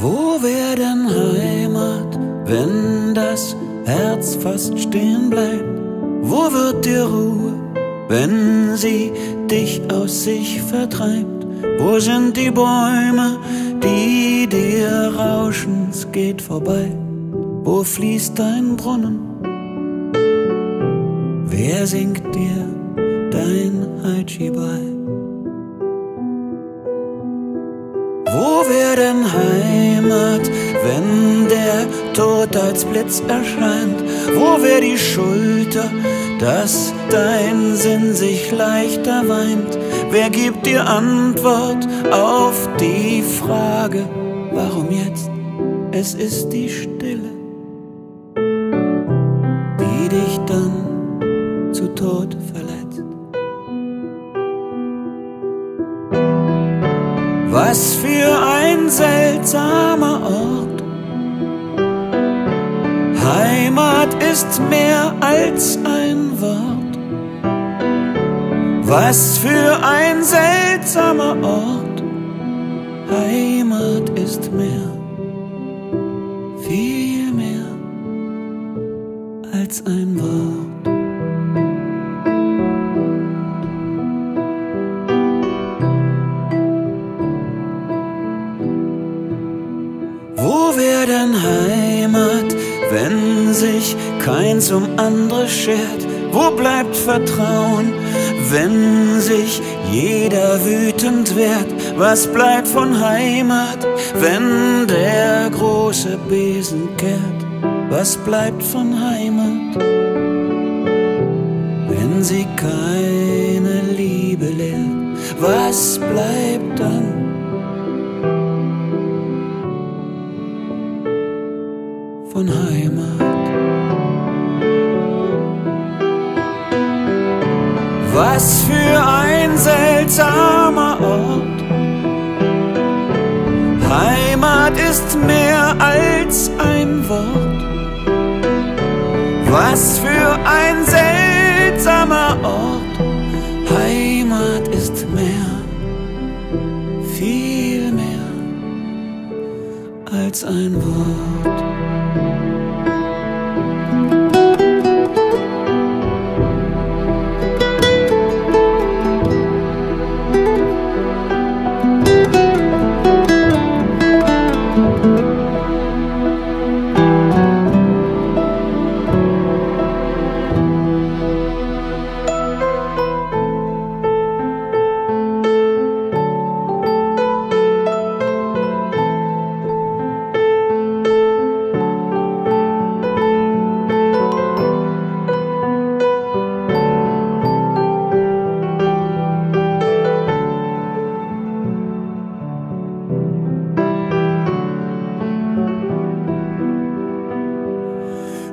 Wo wär denn Heimat, wenn das Herz fast stehen bleibt? Wo wird dir Ruhe, wenn sie dich aus sich vertreibt? Wo sind die Bäume, die dir rauschen, es geht vorbei? Wo fließt dein Brunnen? Wer singt dir dein Haitschi bei? Wo wär denn Heimat, wenn der Tod als Blitz erscheint? Wo wär die Schulter, dass dein Sinn sich leichter weint? Wer gibt dir Antwort auf die Frage, warum jetzt? Es ist die Stille, die dich dann zu Tod verletzt. Was für ein seltsamer Ort. Heimat ist mehr als ein Wort. Was für ein seltsamer Ort. Heimat ist mehr, viel mehr als ein Wort. Wo wär denn Heimat, wenn sich keins um andere schert? Wo bleibt Vertrauen, wenn sich jeder wütend wehrt? Was bleibt von Heimat, wenn der große Besen kehrt? Was bleibt von Heimat, wenn sie keine Liebe lehrt? Was bleibt dann? Von Heimat. Was für ein seltsamer Ort. Heimat ist mehr als ein Wort. Was für ein seltsamer Ort. Heimat ist mehr, viel mehr als ein Wort.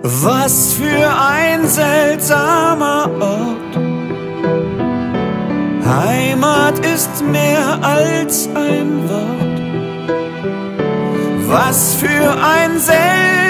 Was für ein seltsamer Ort. Heimat ist mehr als ein Wort. Was für ein seltsamer